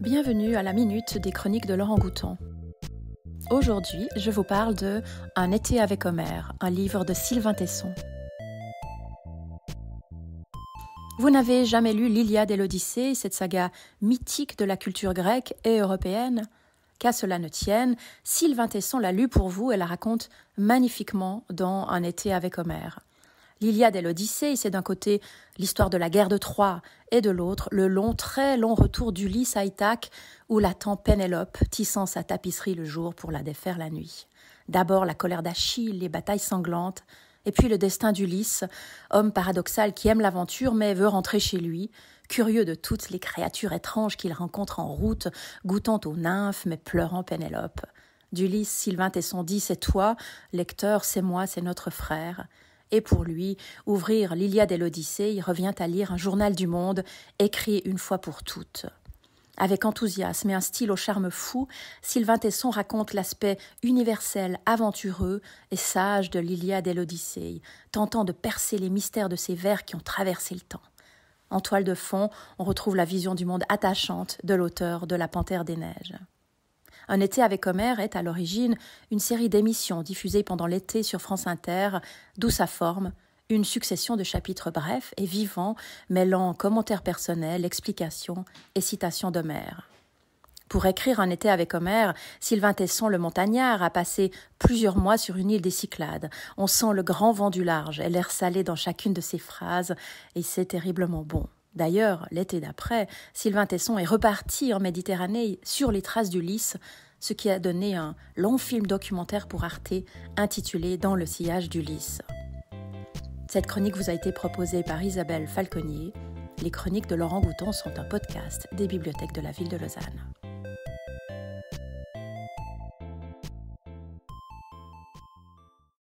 Bienvenue à la minute des chroniques de Laurent Gouton. Aujourd'hui, je vous parle de Un été avec Homère, un livre de Sylvain Tesson. Vous n'avez jamais lu l'Iliade et l'Odyssée, cette saga mythique de la culture grecque et européenne? Qu'à cela ne tienne, Sylvain Tesson l'a lu pour vous et la raconte magnifiquement dans Un été avec Homère. L'Iliade et l'Odyssée, c'est d'un côté l'histoire de la guerre de Troie, et de l'autre le long, très long retour d'Ulysse à Ithaque, où l'attend Pénélope, tissant sa tapisserie le jour pour la défaire la nuit. D'abord la colère d'Achille, les batailles sanglantes, et puis le destin d'Ulysse, homme paradoxal qui aime l'aventure mais veut rentrer chez lui, curieux de toutes les créatures étranges qu'il rencontre en route, goûtant aux nymphes mais pleurant Pénélope. D'Ulysse, Sylvain Tesson dit C'est toi, lecteur, c'est moi, c'est notre frère. Et pour lui, ouvrir l'Iliade et l'Odyssée, revient à lire un journal du monde, écrit une fois pour toutes. Avec enthousiasme et un style au charme fou, Sylvain Tesson raconte l'aspect universel, aventureux et sage de l'Iliade et l'Odyssée, tentant de percer les mystères de ces vers qui ont traversé le temps. En toile de fond, on retrouve la vision du monde attachante de l'auteur de La Panthère des Neiges. Un été avec Homère est à l'origine une série d'émissions diffusées pendant l'été sur France Inter, d'où sa forme, une succession de chapitres brefs et vivants, mêlant commentaires personnels, explications et citations d'Homère. Pour écrire Un été avec Homère, Sylvain Tesson, le montagnard, a passé plusieurs mois sur une île des Cyclades. On sent le grand vent du large et l'air salé dans chacune de ses phrases, et c'est terriblement bon. D'ailleurs, l'été d'après, Sylvain Tesson est reparti en Méditerranée sur les traces d'Ulysse, ce qui a donné un long film documentaire pour Arte intitulé Dans le sillage d'Ulysse. Cette chronique vous a été proposée par Isabelle Falconier. Les chroniques de Laurent Gouton sont un podcast des bibliothèques de la ville de Lausanne.